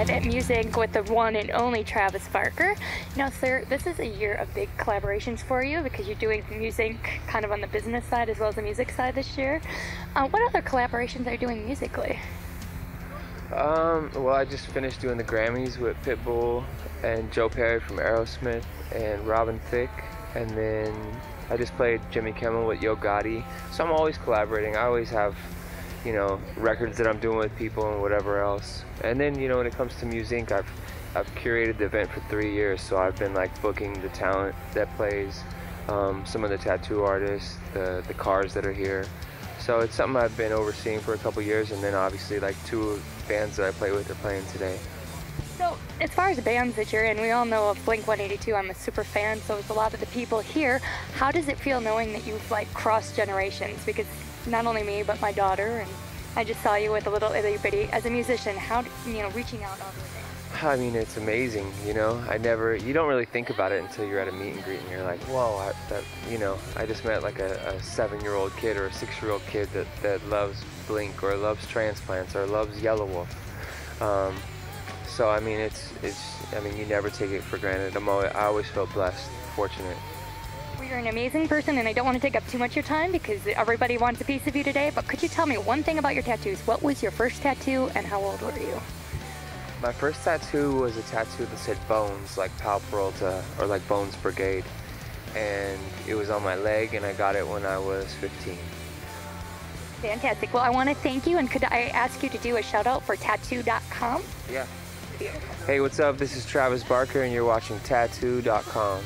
live at MUSINK with the one and only Travis Barker. Now, sir, this is a year of big collaborations for you because you're doing music kind of on the business side as well as the music side this year. Uh, what other collaborations are you doing musically? Um, well, I just finished doing the Grammys with Pitbull and Joe Perry from Aerosmith and Robin Thicke, and then I just played Jimmy Kimmel with Yo Gotti. So I'm always collaborating. I always have you know, records that I'm doing with people and whatever else. And then, you know, when it comes to MUSINK, I've I've curated the event for three years, so I've been like booking the talent that plays, um, some of the tattoo artists, the the cars that are here. So it's something I've been overseeing for a couple years, and then obviously like two bands that I play with are playing today. So, as far as bands that you're in, we all know of Blink 182. I'm a super fan, so it's a lot of the people here. How does it feel knowing that you've like crossed generations? Because not only me, but my daughter, and I just saw you with a little itty bitty. As a musician, how you know reaching out things. I mean, it's amazing. You know, I never. You don't really think about it until you're at a meet and greet, and you're like, "Whoa!" I, that you know, I just met like a, a seven-year-old kid or a six-year-old kid that that loves Blink or loves Transplants or loves Yelawolf. Um, so I mean, it's it's. I mean, you never take it for granted. I'm always, I always feel blessed, fortunate. Well, you're an amazing person, and I don't want to take up too much of your time because everybody wants a piece of you today. But could you tell me one thing about your tattoos? What was your first tattoo, and how old were you? My first tattoo was a tattoo that said Bones, like Powell Peralta, uh, or like Bones Brigade. And it was on my leg, and I got it when I was 15. Fantastic. Well, I want to thank you, and could I ask you to do a shout out for tattoo.com? Yeah. Hey, what's up? This is Travis Barker, and you're watching tattoo.com.